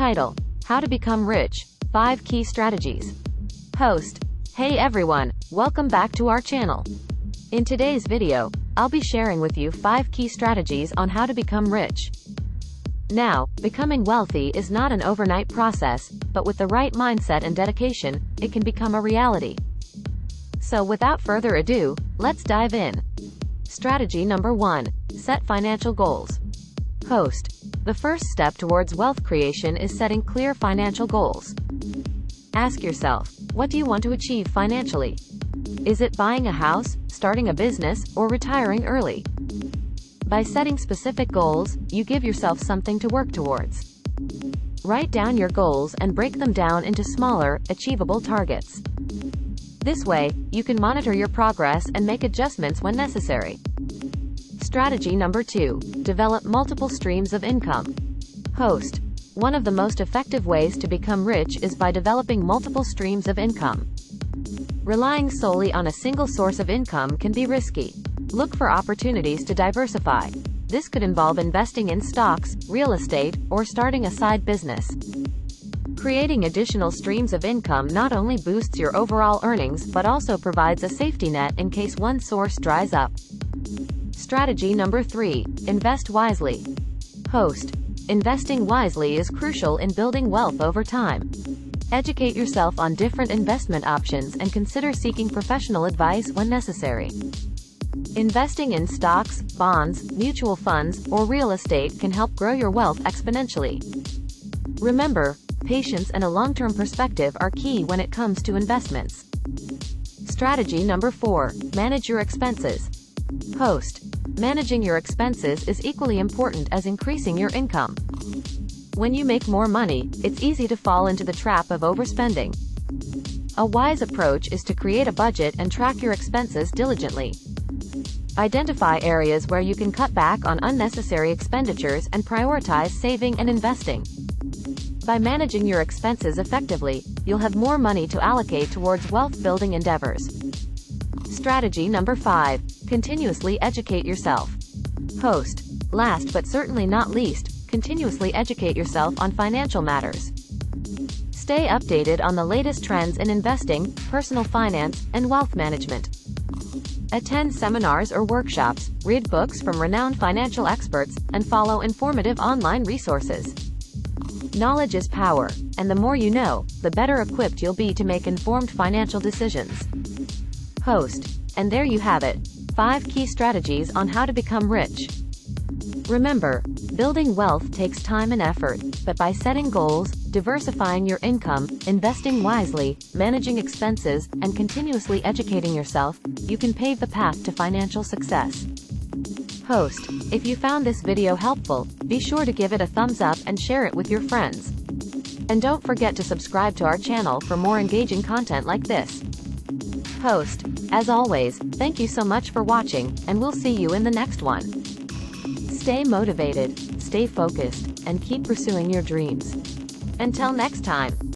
Title How to Become Rich 5 Key Strategies. Host Hey everyone, welcome back to our channel. In today's video, I'll be sharing with you 5 key strategies on how to become rich. Now, becoming wealthy is not an overnight process, but with the right mindset and dedication, it can become a reality. So without further ado, let's dive in. Strategy number 1. Set financial goals. Host. The first step towards wealth creation is setting clear financial goals. Ask yourself, what do you want to achieve financially? Is it buying a house, starting a business, or retiring early? By setting specific goals, you give yourself something to work towards. Write down your goals and break them down into smaller, achievable targets. This way, you can monitor your progress and make adjustments when necessary. Strategy number 2. Develop multiple streams of income. Host. One of the most effective ways to become rich is by developing multiple streams of income. Relying solely on a single source of income can be risky. Look for opportunities to diversify. This could involve investing in stocks, real estate, or starting a side business. Creating additional streams of income not only boosts your overall earnings but also provides a safety net in case one source dries up. Strategy number 3. Invest wisely. Host. Investing wisely is crucial in building wealth over time. Educate yourself on different investment options and consider seeking professional advice when necessary. Investing in stocks, bonds, mutual funds, or real estate can help grow your wealth exponentially. Remember, patience and a long-term perspective are key when it comes to investments. Strategy number 4. Manage your expenses. Host. Managing your expenses is equally important as increasing your income. When you make more money, it's easy to fall into the trap of overspending. A wise approach is to create a budget and track your expenses diligently. Identify areas where you can cut back on unnecessary expenditures and prioritize saving and investing. By managing your expenses effectively, you'll have more money to allocate towards wealth building endeavors. Strategy number 5. Continuously educate yourself. Host. Last but certainly not least, continuously educate yourself on financial matters. Stay updated on the latest trends in investing, personal finance, and wealth management. Attend seminars or workshops, read books from renowned financial experts, and follow informative online resources. Knowledge is power, and the more you know, the better equipped you'll be to make informed financial decisions. Host. And there you have it. 5 key strategies on how to become rich. Remember, building wealth takes time and effort, but by setting goals, diversifying your income, investing wisely, managing expenses, and continuously educating yourself, you can pave the path to financial success. Host, if you found this video helpful, be sure to give it a thumbs up and share it with your friends. And don't forget to subscribe to our channel for more engaging content like this. Host, as always, thank you so much for watching, and we'll see you in the next one. Stay motivated, stay focused, and keep pursuing your dreams. Until next time.